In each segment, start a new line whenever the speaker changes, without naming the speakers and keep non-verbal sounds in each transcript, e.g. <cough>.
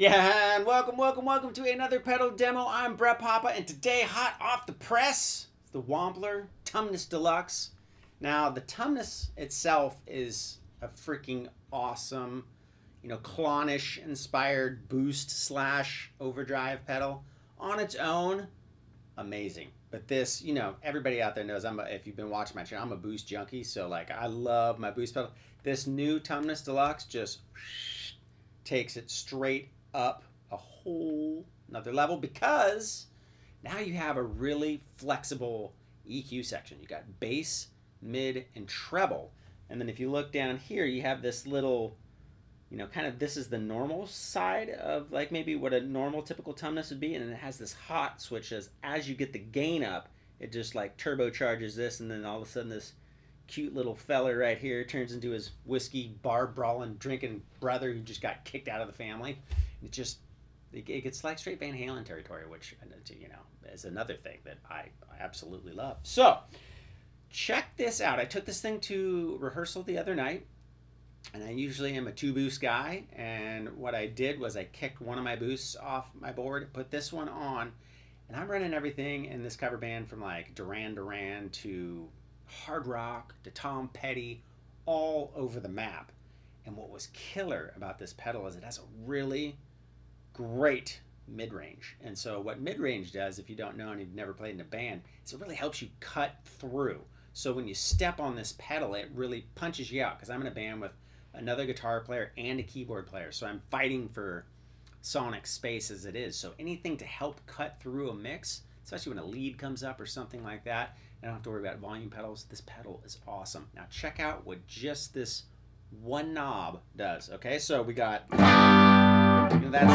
Yeah, and welcome, welcome, welcome to another pedal demo. I'm Brett Papa, and today, hot off the press, the Wampler Tumnus Deluxe. Now, the Tumnus itself is a freaking awesome, you know, clonish inspired boost slash overdrive pedal. On its own, amazing. But this, you know, everybody out there knows I'm a, if you've been watching my channel, I'm a boost junkie. So like I love my boost pedal. This new Tumnus Deluxe just takes it straight up a whole another level because now you have a really flexible EQ section. You got bass, mid, and treble. And then if you look down here, you have this little, you know, kind of this is the normal side of like maybe what a normal typical Tumnus would be. And it has this hot switch as as you get the gain up, it just like turbocharges this. And then all of a sudden this cute little feller right here turns into his whiskey bar brawling drinking brother who just got kicked out of the family it just it, gets like straight Van Halen territory, which uh, you know is another thing that I, absolutely love. So check this out. I took this thing to rehearsal the other night, and I usually am a two boost guy. And what I did was I kicked one of my boosts off my board, put this one on, and I'm running everything in this cover band from like Duran Duran to hard rock to Tom Petty, all over the map. And what was killer about this pedal is it has a really great mid range. And so, what mid range does, if you don't know and you've never played in a band, is it really helps you cut through. So, when you step on this pedal, it really punches you out. Because I'm in a band with another guitar player and a keyboard player. So, I'm fighting for sonic space as it is. So, anything to help cut through a mix, especially when a lead comes up or something like that, I don't have to worry about volume pedals. This pedal is awesome. Now, check out what just this one knob does. Okay, so we got you know, that's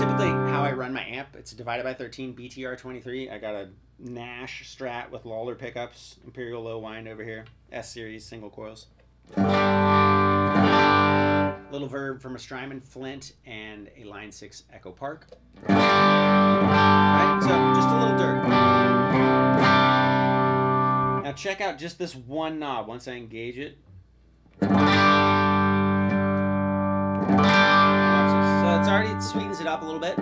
typically how I run my amp. It's divided by 13 BTR23. I got a Nash Strat with Lollar pickups, Imperial low wind over here, S series single coils. Little verb from a Strymon Flint and a Line 6 Echo Park. Right, so just a little dirt. Now check out just this one knob once I engage it. So it's already it sweetens it up a little bit.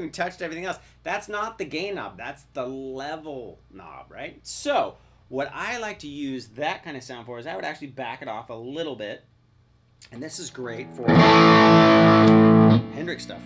Even touched everything else. That's not the gain knob. That's the level knob, right? So what I like to use that kind of sound for is I would actually back it off a little bit. And this is great for Hendrix stuff.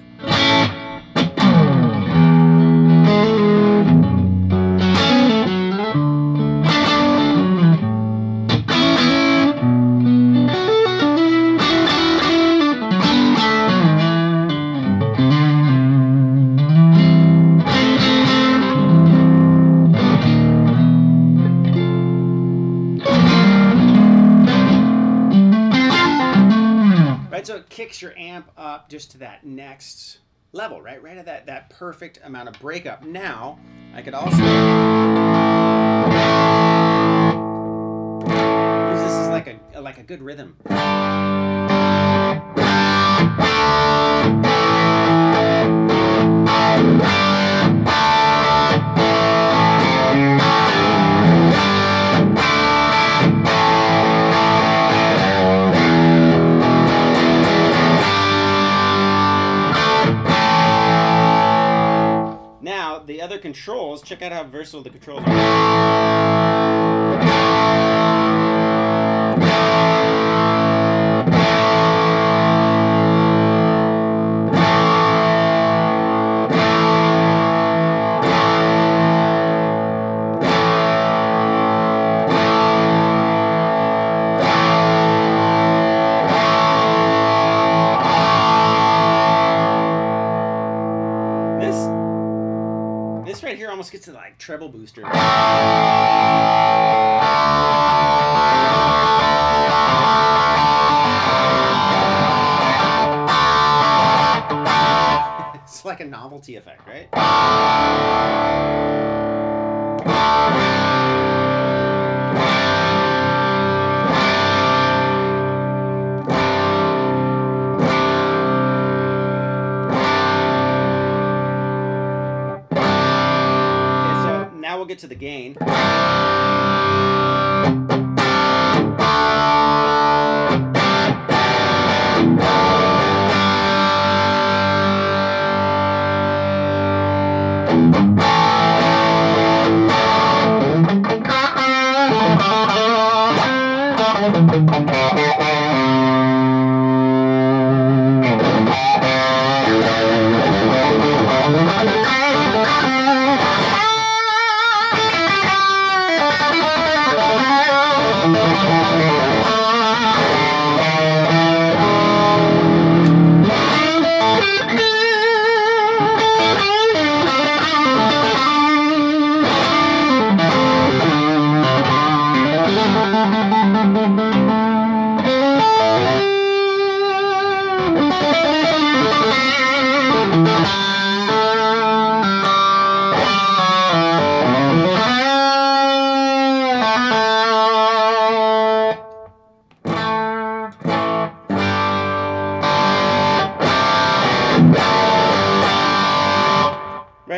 Kicks your amp up just to that next level, right? Right at that, that perfect amount of breakup. Now, I could also use this as like a, like a good rhythm. Controls, check out how versatile the controls This, This right here almost gets to the, like treble booster. <laughs> it's like a novelty effect, right? <laughs> get to the gain.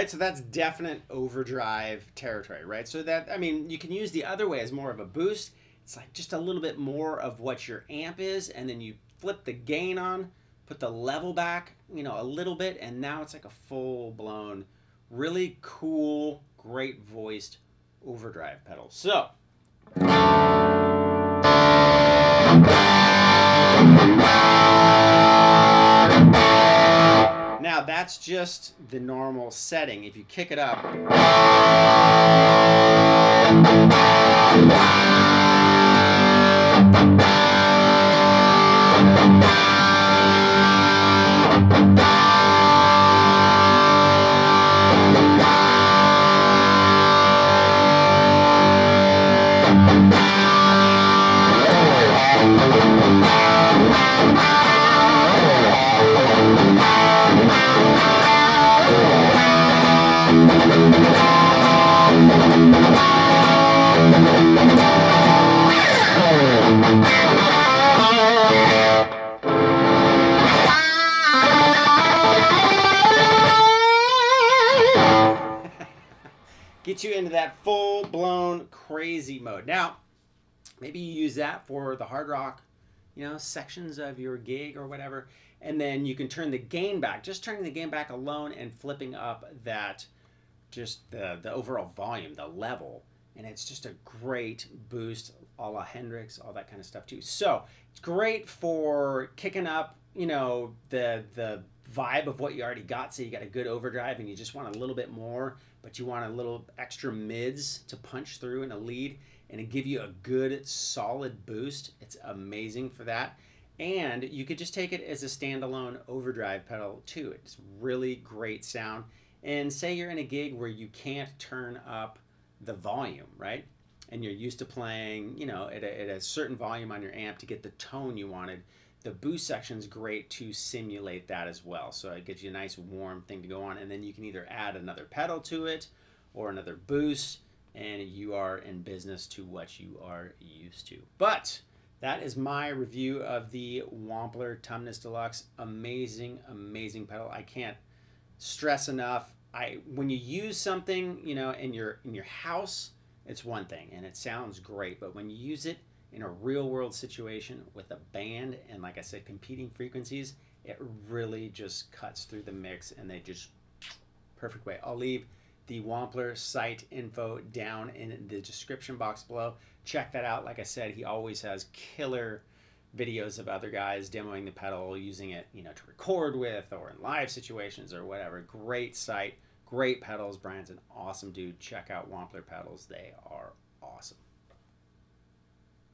Right so that's definite overdrive territory right? So that i mean you can use the other way as more of a boost. It's like just a little bit more of what your amp is and then you flip the gain on put the level back you know a little bit and now it's like a full blown really cool great voiced overdrive pedal. So that's just the normal setting. If you kick it up, into that full blown crazy mode. Now, maybe you use that for the hard rock, you know, sections of your gig or whatever, and then you can turn the gain back. Just turning the gain back alone and flipping up that, just the the overall volume, the level, and it's just a great boost, a la Hendrix, all that kind of stuff too. So it's great for kicking up, you know, the the vibe of what you already got. So you got a good overdrive and you just want a little bit more, but you want a little extra mids to punch through in a lead and to give you a good solid boost. It's amazing for that. And you could just take it as a standalone overdrive pedal too. It's really great sound. And say you're in a gig where you can't turn up the volume, right? And you're used to playing, you know, at a, at a certain volume on your amp to get the tone you wanted the boost section is great to simulate that as well. So it gives you a nice warm thing to go on. And then you can either add another pedal to it or another boost, and you are in business to what you are used to. But that is my review of the Wampler Tumnus Deluxe. Amazing, amazing pedal. I can't stress enough. I when you use something, you know, in your in your house, it's one thing and it sounds great. But when you use it in a real world situation with a band and like I said, competing frequencies, it really just cuts through the mix and they just perfect way. I'll leave the Wampler site info down in the description box below. Check that out. Like I said, he always has killer videos of other guys demoing the pedal, using it, you know, to record with or in live situations or whatever. Great site, great pedals. Brian's an awesome dude. Check out Wampler pedals. They are